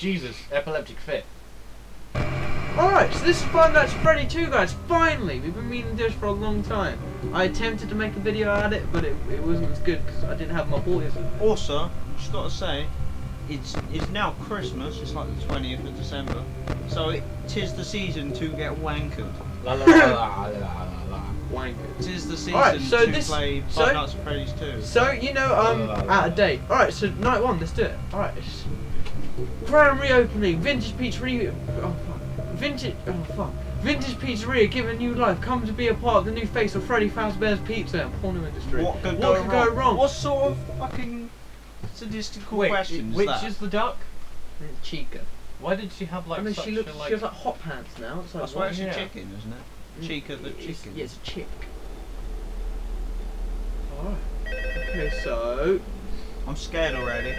Jesus! Epileptic fit. Alright, so this is Five Nights at Freddy 2 guys, finally! We've been meaning to do this for a long time. I attempted to make a video at it, but it, it wasn't as good because I didn't have my boys. Also, just got to say, it's it's now Christmas. It's like the twentieth of December, so it tis the season to get wankered. La la la la la la la. Wanker. Tis the season Alright, so to this- play so- Five Nights at Freddy's 2. So, you know, um, out of date. Alright, so night one, let's do it. Alright, it's grand reopening, vintage pizzeria. Oh fuck. Vintage. Oh fuck. Vintage pizzeria given new life. Come to be a part of the new face of Freddy Fazbear's Pizza and porno industry. What could, What go, could wrong? go wrong? What sort of fucking sadistical Wait, questions which that? is the duck? It's Chica. Why did she have like I mean, such she looks. a, like? She has like hot pants now. It's like. That's why what? it's a chicken, isn't it? Mm, Chica the it's- chicken. Yeah, it's a chick. Alright. Okay, so. I'm scared already.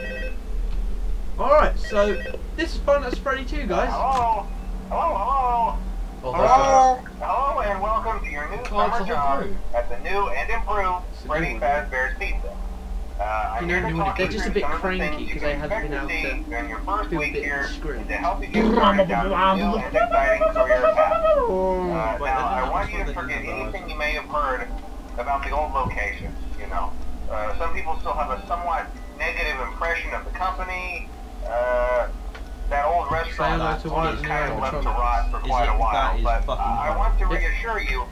Alright, so. This is Fun Nights at Freddy 2, guys. Hello? Hello, hello? Oh, Hello? Hello, and welcome to your new Oh, it's summer job crew. at the new and improved It's a Freddy new one. Fazbear's Pizza. Uh, I'm You know, here they're just a bit some of the cranky because you 'cause they haven't been out to during your first do a bit here scrim. to help you get started down a new and exciting career path. Uh, Oh, now, Wait, I want you to forget anything you may have heard about the old locations, you know. Uh, some people still have a somewhat negative impression of the company. Uh, that restaurant one the kind of left to rot for quite a while, is but fucking I want to reassure you,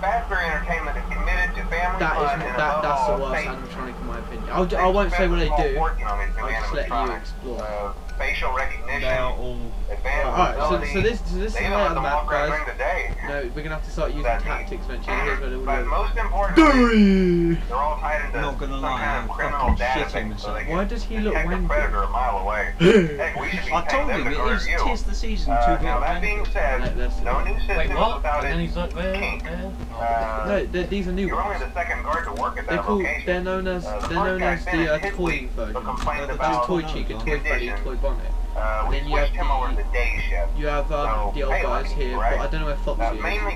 Fazbear Entertainment is committed to family that fun is and that, that's the worst faith. animatronic in my opinion. I'll, I won't say what they do. working on these new I'll just let you explore. Uh, facial recognition, all. advanced Alright, so, so this so this is they the even layout let of the map, guys. during the day. No, we're gonna have to start using That's tactics eventually. Here's where But all most importantly, the they're all tied into Not gonna some lie, kind I'm of criminal fucking shitting database so they myself. can Why does he look detect the predator a mile away. Heck, we should be I told them him to it you. tis the season Uh, to now get that being said, no new system Wait, what? without And then he's like there, kink. Oh, Uh, No, they're, these are new You're only ones. the second guard to work at They're that called. location. They're known as. Uh, the They're known as the uh, toy version. They're the toy no, chica, no. toy Freddy, condition. toy Bonnie. Uh, then you have switched him over to the- the. You have um, So, the old hey, guys here, right? but I don't know where Uh,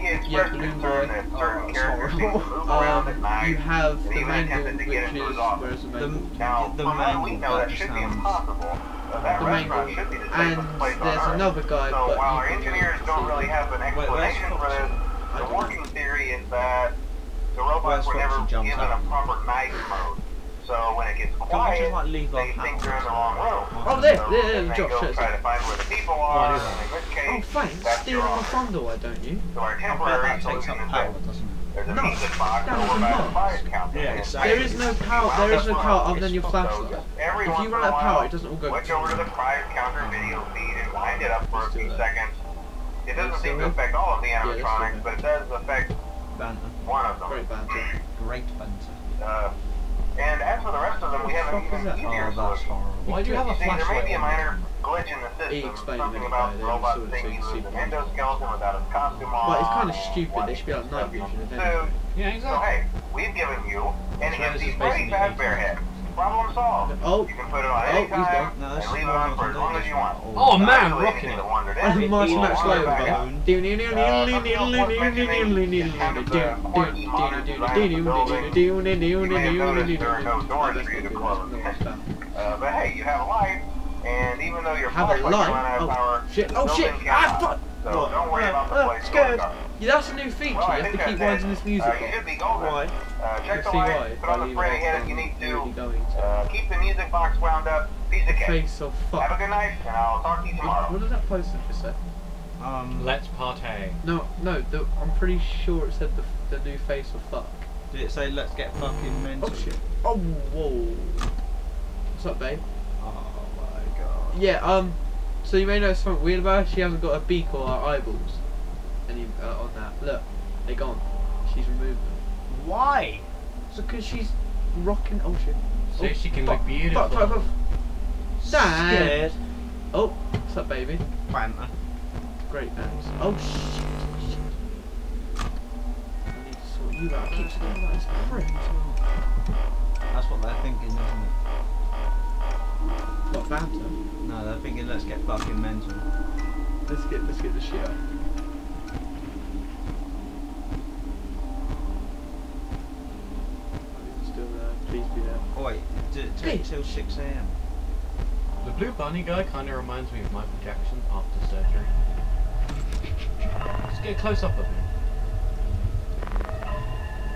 is. You have Balloon Boy. Oh, it's horrible. seem to move around at Um, you have the mangle, which is where's the The, mangle? The we mangle that that should be sounds. The restaurant mangle, be the and safest place on there's another guy, So but while our engineers don't really have an explanation for this, the working theory is that the robots were never given a proper night mode. So when it gets quiet, just like they think they're in the wrong room. Oh, there, So there, there, Josh, try to find where the people oh, are, Oh, in this case, Oh, thanks. Stealing my thunder, why don't you? So our temporary that takes solution up is power, it? There's a No, music box over by the not. prize counter. Yeah, exactly. There is no power. There is no power other than your flashlight. If you run out of power, it doesn't all go. Switch over to the prize counter oh. video feed and wind it up for a few seconds. It doesn't seem to affect all of the animatronics, but it does affect one of them. Great banter. Great banter. And as for the rest of them, we have an What the fuck is even easier Oh, solution. Why do you have a You see, there may flashlight? be a minor glitch in the system. Something about the the robot sort of thing, he was an endoskeleton without his costume on. But it's kind of stupid. They should be like night vision if suit. anything. Yeah, So exactly. hey, we've given you an That's why this empty is Freddy basically Fazbear head. Problem solved. Oh, You can put it on Oh, any time. No, and leave it on for as long as you want. Oh man, rocking it. that wandered in, I'm Martian you Max can Lowe. back bro. Do do do do Uh, do some people do worth do do mentioning do do is kind of the do quirky do modern do design do of the do building. do You may have do noticed do there are no doors for you to close. do Uh, but hey, you have a light, and even though your Have a flashlight light? run out of Oh, power, shit. the Oh, shit. building Ah, fuck. So What? don't worry about the Uh, place scared. Yeah, that's a new feature. Well, You have to keep that's winding this music Uh, you on. should be golden. Why? Uh, check You'll the see light, put on I the leave Freddy it head if you need really to. going to. Uh, keep the music box wound up. Piece of cake. Face of Have a fuck. good night, and I'll talk to you tomorrow. What does that poster just say? Um, Let's partay. No, no. The, I'm pretty sure it said the the new face of fuck. did it say let's get fucking mental? Oh shit. Oh whoa. What's up, babe? Oh my god. Yeah. Um. So you may notice something weird about her. She hasn't got a beak or her eyeballs. Any uh, on that? Look, they're gone. She's removed them. Why? So because she's rocking. Oh shit. So Oh, she can oh, fuck, look beautiful. Fuck, fuck, fuck. Dad. Scared. Oh, what's up, baby? Banter. Great thanks. Oh shit. shit. I need to sort you out. Keep talking about this prick. That's what they're thinking, isn't it? What banter? No, they're thinking let's get fucking mental. Let's get let's get the shit up. Oh wait, d- t- Hey. till 6 a.m. The blue bunny guy kind of reminds me of Michael Jackson after surgery. Let's get a close up of him.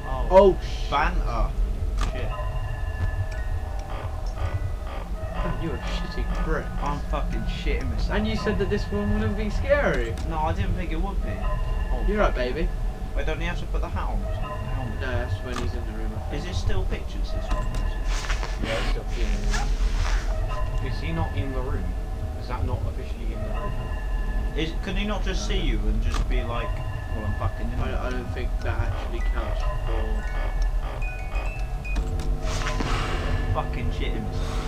Oh, Oh sh! banter. Shit. You're a shitty prick. I'm fucking shitting myself. And you said that this one wouldn't be scary. No, I didn't think it would be. Oh, You're right, baby. Wait, don't you have to put the helmet? helmet? No, that's when he's in the room. I Is think. it still pictures, this one? Yeah, it's still in. Is he not in the room? Is that not officially in the room? Is, can he not just see you and just be like, well, I'm fucking in I, I don't think that actually counts for. fucking shitting myself.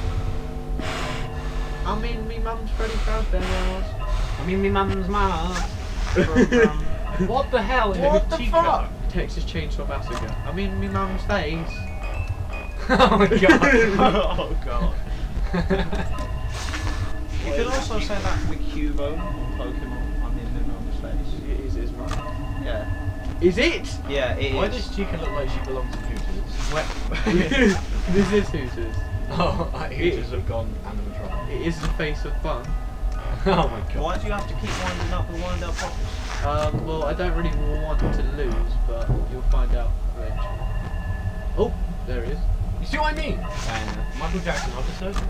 I mean, me mum's Freddy Fazbear's. I mean, me mum's mama. What the hell? What the Chica? fuck? Texas Chainsaw Massacre. I mean, me mum's face. oh my god. oh god. You could also say that with Cubone on Pokemon. I mean, in on face. Is his mum? Yeah. Is it? Yeah, it Why is. does Chica look like she belongs to Hooters? This is Hooters. Oh, Hooters have gone animatronic. It is the face of fun. Oh my god. Why do you have to keep winding up with wind up pockets? Um, well, I don't really want to lose, but you'll find out eventually. Oh, there he is. You see what I mean? And Michael Jackson after surgery.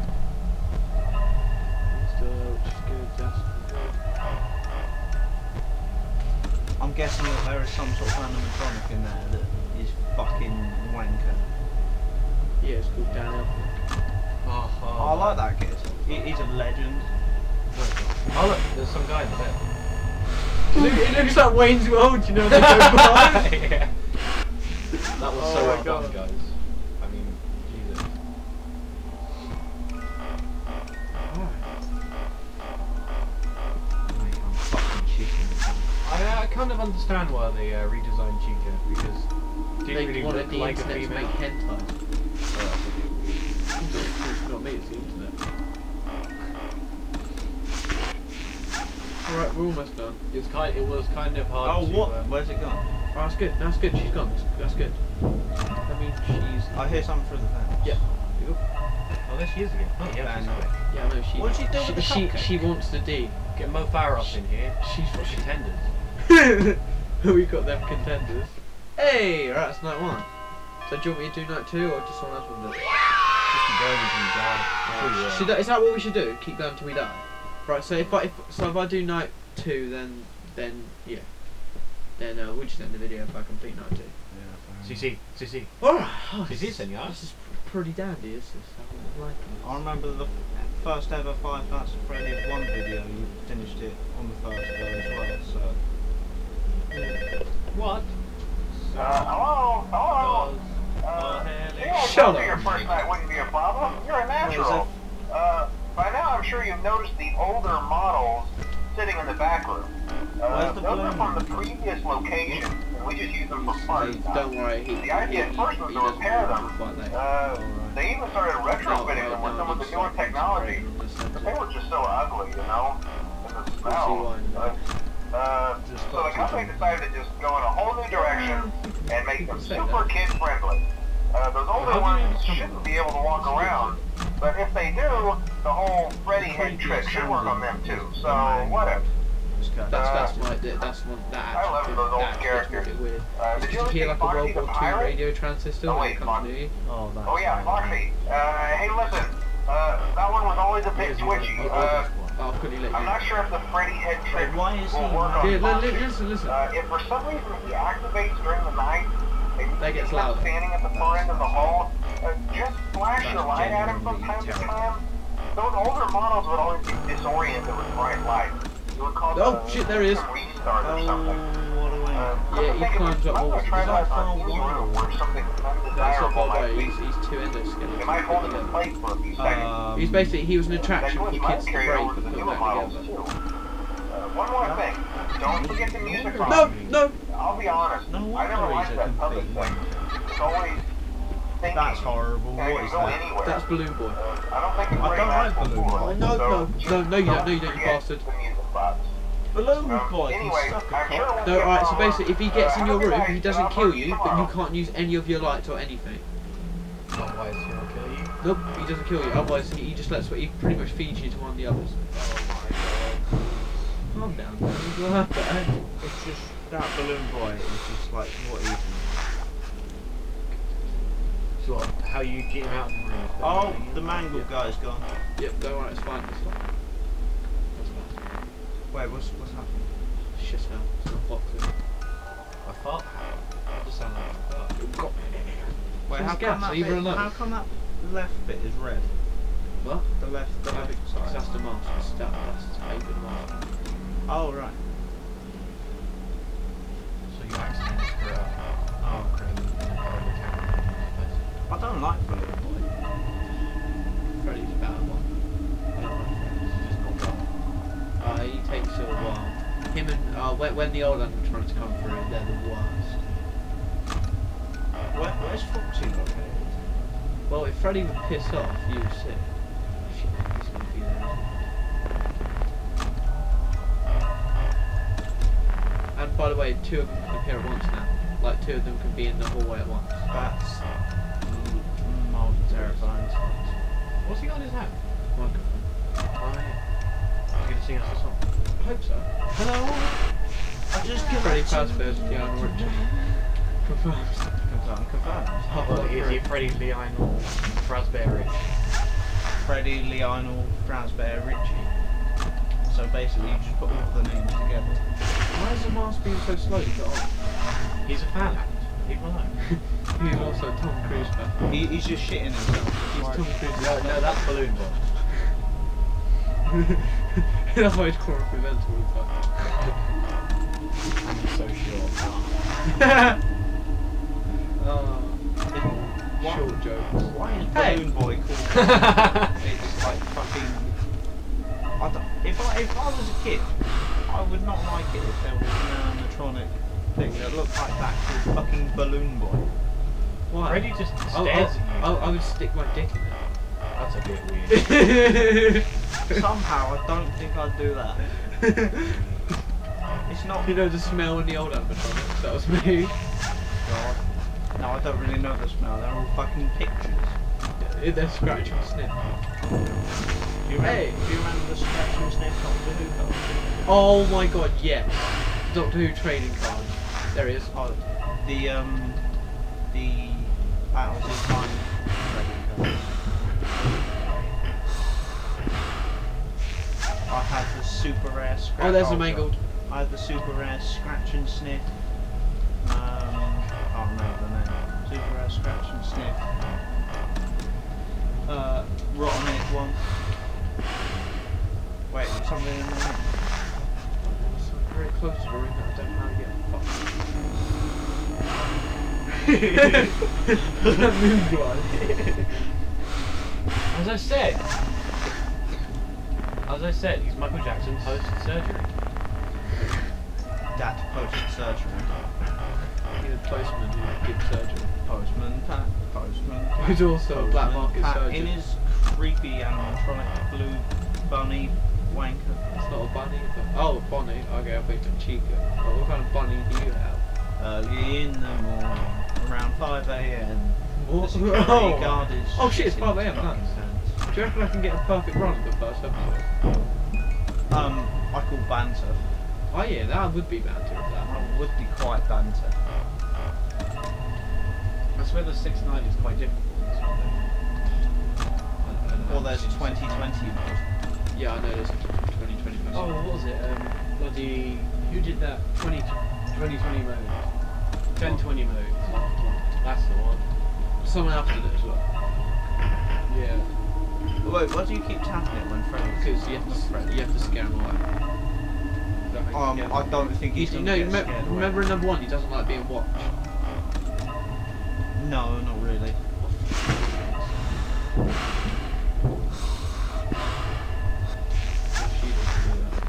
It's, which is good, that's good. I'm guessing that there is some sort of animatronic in there that is fucking wanker. Yeah, it's called Dan Elfman. Oh, Oh, I like that kid. He, he's a legend. Oh look, there's some guy in the bed. It, look, it looks like Wayne's World, you know, they go by. yeah. That was Oh so my well done, guys. Kind of understand why they uh, redesigned Chica because it They didn't really wanted look the like a internet to female. make hentai. It's not me, it's the internet. Alright, we're almost done. It's kind. It was kind of hard Oh, to. what? Um, Where's it gone? Oh, that's good, that's good, she's gone. That's good. That means she's... I hear something through the fence. Yeah. oh, there she is again. Oh, yeah, she's Bang. quick. Yeah, no, she... What did she do she, with the she, cupcake? she wants the D. Get Mo Farah up in here. She's... For contenders. we got them contenders. Hey, alright, it's night one. So do you want me to do night two or just someone else want to do it? Just keep going until you die. Until you, uh, Should that, is that what we should do? Keep going until we die? Right, so if I if, so if I do night two then then yeah. Then uh, we'll just end the video if I complete night two. Yeah. CC, CC. Alright. Oh, Is this, this any this is pretty dandy, this is I'm liking I remember the first ever Five Nights at Freddy's one video. You finished it on the first go as well. So What? Uh, hello? Hello? Uh, yeah, Shut up. your first night wouldn't be a problem. You're a natural. Uh, by now I'm sure you've noticed the older models sitting in the back room. Uh, Where's the those are from the previous location, we just use them for fun. Hey, don't worry, he, The idea at first was to repair them. quite later. Uh, they even started retrofitting them with some of the newer technology. But they were just so ugly, you know? And the smell. Uh, uh, so the company decided to just go in a whole new direction and make them super kid friendly. Uh, those older How do you ones shouldn't be able to walk around, but if they do, the whole Freddy head trick should work on them too. So whatever. just go. That's that's my that's one that I love actually those old that actually characters. really weird. Uh, Did did you you ever hear see like a World War II Pirate? radio transistor Oh, when wait, it comes Foxy. near you? Oh, that's Oh yeah, Foxy. Uh, hey, listen. Uh, that one was always a bit twitchy. Uh, I'll quickly let you. I'm not sure if the Freddy head trick Wait, why is will he- work on Here, li- listen, listen. Uh, if for some reason he activates during the night, and That gets he's louder. standing at the far end of the hall, uh, just flash That's your light at him from time genuinely to time. Those older models would always be disoriented with bright light. You would call Oh, the shit, there he is. system restart or Oh, something. What a way. Uh, Yeah, come to he think of climbs up I'm gonna walls. try Is that that on far his wide? room where something That's not undesirable far might away. be. He's, he's two endoskeletons. You might hold him together. in for a few seconds. Um, He's basically he was an attraction for glitch might kids to break and put back together. Uh, one more thing. Don't forget the music No, it. no. I'll be honest. No I never he's liked that puppet complete thing. It's always thinking. That's horrible. and it What can is go that? anywhere. That's Balloon Boy. Uh, I don't think I don't like natural Balloon Boy. No, no, no, no, you don't, no, you don't, you bastard. The. Balloon Um, boy anyway, can suck a I'm sure cock. we'll No, get alright, so basically, if he uh, gets in your room, he doesn't I'll kill you, but you can't use any of your lights or anything. Otherwise, he'll kill you. Nope, he doesn't kill you. Otherwise, he, he just lets he pretty much feeds you to one of the others. Calm down, man. You'll. It's just that balloon boy is just like what even. So what, how you get him out of the room? Oh, the mangle guy's gone. Yep, don't worry, it's fine. It's fine. That's fine. Wait, what's what's happening? Shit now. It's not boxing. I fart. I just sound like a fart. Wait, how come that bit, how come that left bit is red? What? The left, the left uh, Because uh, side. that's the mask. It's that, that's the paper mask. Oh right. So you accidentally screw up. Oh, crap. And then follow the camera. I don't like balloon when, the old animatronics come through, they're the worst. Uh, where, where's Foxy located? Well, if Freddy would piss off, you would sit. Shit, he's gonna be there. Uh, uh. And by the way, two of them can appear at once now. Like two of them can be in the hallway at once. Freddy connected. Fazbear's Diana Richard. Confirmed. Confirm, confirm. Well, is he Freddie Lionel Raspberry? Freddy Lionel, Frasbear, Richie. So basically, you just put all the names together. Why is the mask being so slow to get on? He's a fan. Leave him alone. He's also Tom Cruise fan. He, he's just shitting himself. He's Tom Cruise. No, no, that's Balloon Boy. That's why he's calling prevent all And he's so short. uh, Why- short jokes. Why is Hey. Balloon Boy called? it's like fucking. I don't, if I if I was a kid, I would not like it if there was an animatronic thing that looked like that called fucking Balloon Boy. Why? Freddie just stares Oh, at oh, you. oh, I would stick my dick in That's a bit weird. Somehow, I don't think I'd do that. It's not. you know the smell in the old animatronics? That was me. God. No, I don't really know the smell. They're all fucking pictures. In their scratch and sniff. Do you remember, Hey. do you remember the scratch and sniff Doctor Who card? Oh my god, yes. Doctor Who trading card. There he is. Oh, the um, the battles in time trading card. I had the super rare scratch. Oh, there's the oh, mangled. I had the super rare scratch and sniff. Um, I can't remember the name. Super rare scratch and sniff. Uh, rotten egg one. Wait, something in there? So very close to the room that I don't know how to get fucked. that moon. As I said, as I said, he's Michael Jackson post surgery. That post surgery. He's a postman who did surgery. Postman Pat. Postman Who's also a black market Pat surgeon. In his creepy animatronic blue bunny wanker. It's not a bunny. But... Oh, a bunny. Okay, I picked a chica. But what kind of bunny do you have? Early in the morning, around 5 a.m. What? Oh. guard is. Oh shit, it's shitting 5 his a.m. fucking Nice. pants. Do you reckon I can get a perfect run at the first episode? Um, I call banter. Oh yeah, that would be banter if that. That would be quite banter. That's where the 6-9 is quite difficult. Or there's 2020 mode. Yeah, I know there's 2020 mode. Oh, what was it? Um, bloody. Who did that? 20, 2020 mode. 1020 mode. That's the one. Someone else did it as well. Yeah. Wait, why do you keep tapping it when Freddy's Because you have to, Freddy? you have to scare him away. Um. I don't think he's You, gonna no, get remem- scared away. remember in number one, he doesn't like being watched. No, not really. She doesn't do that.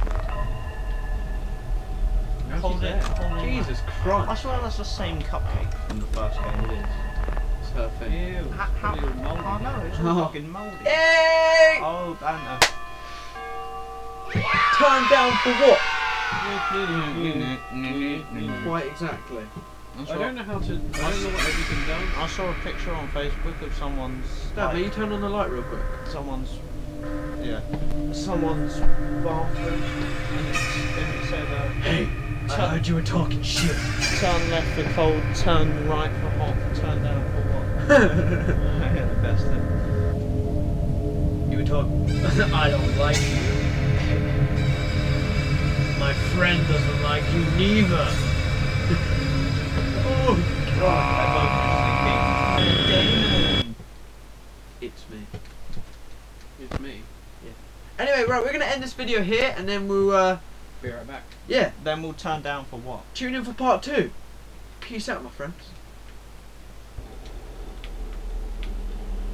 Now Hold it, hold. Jesus Christ. I swear that's the same cupcake from the first game. It is. it's her thing. Ew. How, how, Probably all mouldy. oh no, it's Oh. fucking mouldy. Yay! Oh, Banter. Turn down for what? I Quite exactly. I don't know how to. I don't know what everything does. I saw a picture on Facebook of someone's. Dad, like, you turn on the light real quick? someone's yeah someone's bathroom and, it's, and it said uh, Hey, turn, you were talking shit. turn left for cold turn right for hot turn down for what I yeah, the best thing you were talking. I don't like you. My friend doesn't like you neither. oh God. I love Damon. It's me. It's me. Yeah. Anyway, right, we're gonna end this video here, and then we'll, uh, Be right back. yeah, then we'll turn down for what tune in for part two. Peace out, my friends.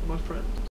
My friends.